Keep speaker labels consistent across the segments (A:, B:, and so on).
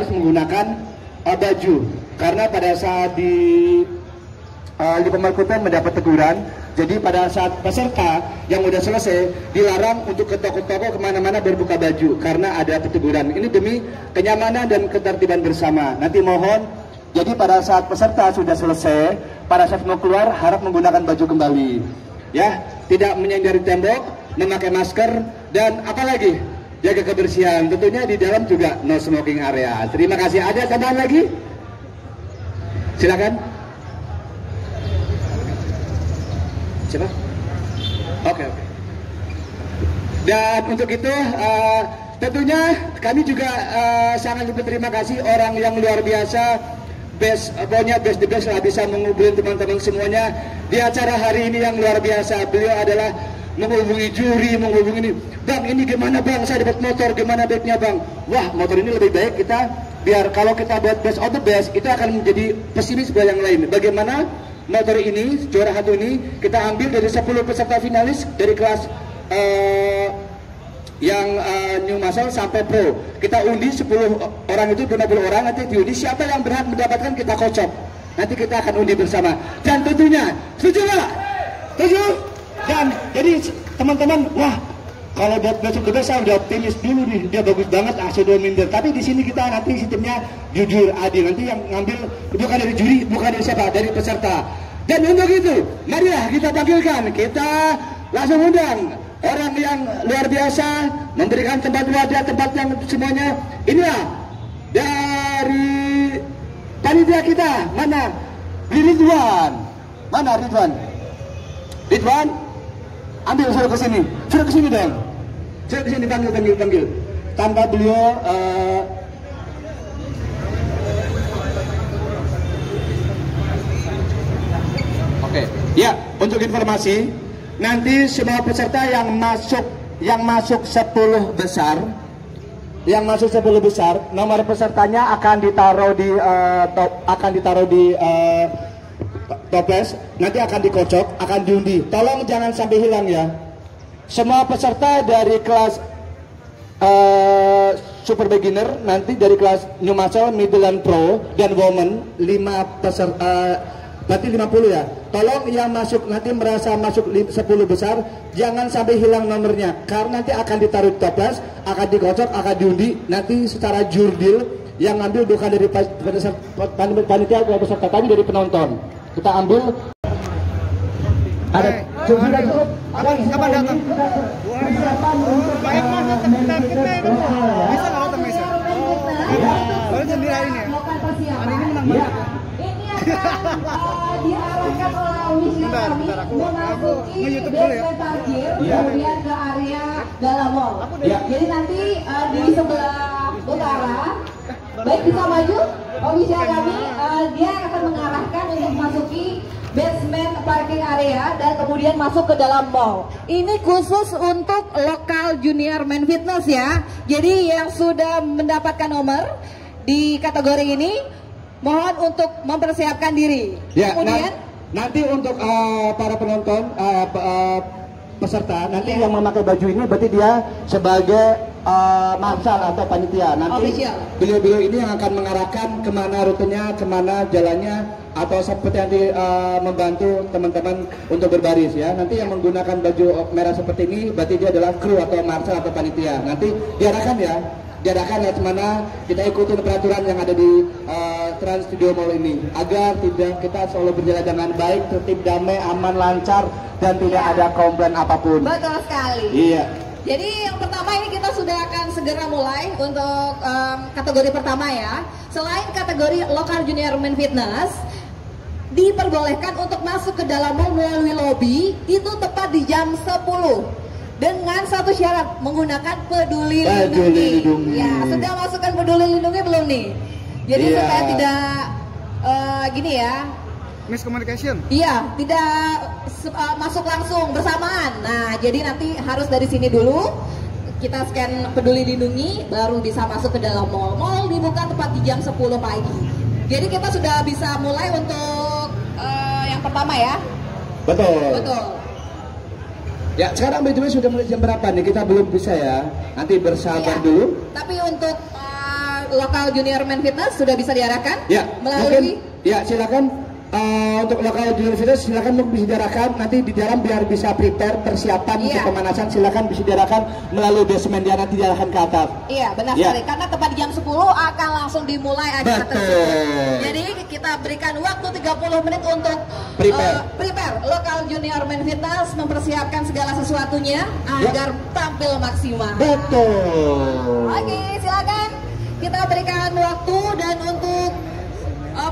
A: Harus menggunakan uh, baju. Karena pada saat di uh, di pemerkutan mendapat teguran jadi pada saat peserta yang udah selesai dilarang untuk ke toko-toko ke mana-mana berbuka baju karena ada teguran. Ini demi kenyamanan dan ketertiban bersama. Nanti mohon jadi pada saat peserta sudah selesai pada saat mau keluar harap menggunakan baju kembali. Ya tidak menyandari tembok memakai masker dan apalagi jaga kebersihan. Tentunya di dalam juga no smoking area. Terima kasih. Ada tambahan lagi? Silakan. Siapa? Oke, oke. Dan untuk itu eh, tentunya kami juga eh, sangat berterima kasih orang yang luar biasa best pokoknya best the best lah bisa menghubungi teman-teman semuanya di acara hari ini yang luar biasa beliau adalah menghubungi juri menghubungi ini bang ini gimana bang saya dapat motor gimana baiknya bang wah motor ini lebih baik kita biar kalau kita buat best of the best itu akan menjadi pesimis buat yang lain bagaimana motor ini juara satu ini kita ambil dari 10 peserta finalis dari kelas eh, yang uh, new muscle sampai pro. Kita undi 10 orang itu 50 orang nanti diundi siapa yang berhak mendapatkan kita kocok. Nanti kita akan undi bersama. Dan tentunya setuju nggak? Setuju? Dan jadi teman-teman, wah kalau buat besok best saya udah optimis dulu nih dia bagus banget AC minder. Tapi di sini kita nanti sistemnya jujur adil. Nanti yang ngambil bukan dari juri bukan dari siapa dari peserta. Dan untuk itu marilah kita panggilkan kita langsung undang orang yang luar biasa memberikan tempat wadah tempat yang semuanya. Inilah dari panitia kita mana? Ridwan. Mana Ridwan? Ridwan ambil suruh ke sini. Suruh ke sini dong suruh ke sini panggil panggil panggil. Tanpa beliau Oke, ya untuk informasi nanti semua peserta yang masuk yang masuk 10 besar yang masuk 10 besar nomor pesertanya akan ditaruh di eh, top akan ditaruh di eh, toples nanti akan dikocok akan diundi. Tolong jangan sampai hilang ya. Semua peserta dari kelas eh, super beginner nanti dari kelas new muscle middle dan pro dan woman 5 peserta berarti 50 ya. Tolong yang masuk nanti merasa masuk li- 10 besar jangan sampai hilang nomornya. Karena nanti akan ditaruh di toples akan dikocok akan diundi. Nanti secara jurdil yang ngambil bukan dari panitia peserta tapi dari penonton kita ambil ada sudah cukup
B: Kapan, kapan datang? Irman datang, kita kita itu bisa nggak datang bisa? Baru sendiri hari ini ya? Hari ini menang
C: akan uh, diarahkan oleh
B: aku-
C: memasuki parkir,
A: Iya.
C: kemudian ke area dalam mall.
A: Iya.
C: Jadi nanti uh, di sebelah utara, baik bisa maju, Omisha kami, uh, dia akan mengarahkan untuk masuki basement parking area dan kemudian masuk ke dalam mall. Ini khusus untuk lokal junior man fitness ya. Jadi yang sudah mendapatkan nomor di kategori ini mohon untuk mempersiapkan diri.
A: Ya,
C: kemudian
A: na- nanti untuk uh, para penonton uh, uh, peserta nanti
C: Iya.
A: yang memakai baju ini berarti dia sebagai uh, marsal atau panitia. Nanti beliau-beliau ini yang akan mengarahkan ke mana rutenya, ke mana jalannya, atau seperti nanti uh, membantu teman-teman untuk berbaris ya. Nanti yang menggunakan baju merah seperti ini berarti dia adalah kru atau marsal atau panitia. Nanti diarahkan ya diarahkan ya ke mana kita ikutin peraturan yang ada di uh, Trans Studio Mall ini agar tidak kita selalu berjalan dengan baik, tertib, damai, aman, lancar dan tidak ada komplain apa pun.
C: betul sekali.
A: Iya.
C: Jadi yang pertama ini kita sudah akan segera mulai untuk em, kategori pertama ya. Selain kategori lokal junior men fitness, diperbolehkan untuk masuk ke dalam mall melalui lobby itu tepat di jam 10 dengan satu syarat menggunakan peduli,
A: Peduli lindungi.
C: Ya, sudah masukkan peduli lindungi belum nih? Jadi
A: Iya.
C: supaya tidak eh, gini ya,
B: Miscommunication.
C: Iya, tidak uh, masuk langsung bersamaan. Nah, jadi nanti harus dari sini dulu. Kita scan peduli lindungi, baru bisa masuk ke dalam mall. Mall dibuka tepat di jam 10 pagi. Jadi kita sudah bisa mulai untuk uh, yang pertama ya.
A: Betul.
C: Betul.
A: Ya, sekarang BTW sudah mulai jam berapa nih? Kita belum bisa ya. Nanti bersabar
C: Iya.
A: dulu.
C: Tapi untuk uh, lokal junior man fitness sudah bisa diarahkan
A: Ya,
C: melalui
A: mungkin ya silakan eh, untuk lokal universitas silakan untuk bisa diarahkan nanti di dalam biar bisa prepare persiapan
C: Iya.
A: untuk pemanasan silakan bisa diarahkan melalui basement dia nanti diarahkan ke atas.
C: Iya benar
A: Ya.
C: sekali karena tepat jam 10 akan langsung dimulai acara
A: Betul.
C: tersebut. Jadi kita berikan waktu 30 menit untuk
A: Prepare.
C: eh, prepare lokal junior man fitness mempersiapkan segala sesuatunya
A: Ya.
C: agar tampil maksimal.
A: Betul.
C: Oke, silakan kita berikan waktu dan untuk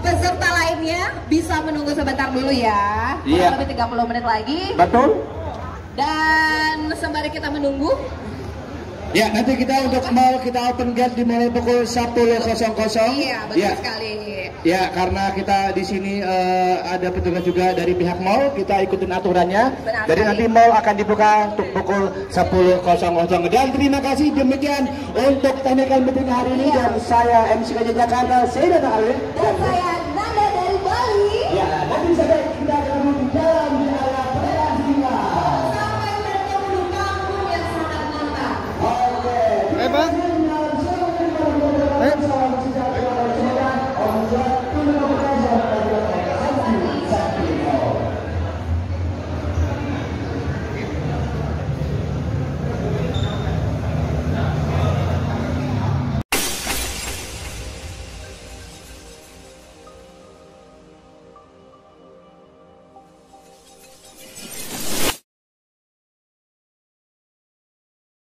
C: peserta lainnya bisa menunggu sebentar dulu ya.
A: Iya.
C: Kurang lebih 30 menit lagi.
A: Betul.
C: Dan sembari kita menunggu,
A: Ya, nanti kita untuk mall kita open gate dimulai pukul 10.00.
C: iya betul
A: Ya.
C: sekali.
A: Ya, karena kita di sini eh, ada petugas juga dari pihak mall, kita ikutin aturannya.
C: Benar
A: Jadi nanti mall akan dibuka untuk pukul 10.00. Dan terima kasih demikian untuk technical meeting hari ini
C: Iya.
A: dan saya MC Gajah Jakarta, saya datang Ali.
C: Dan saya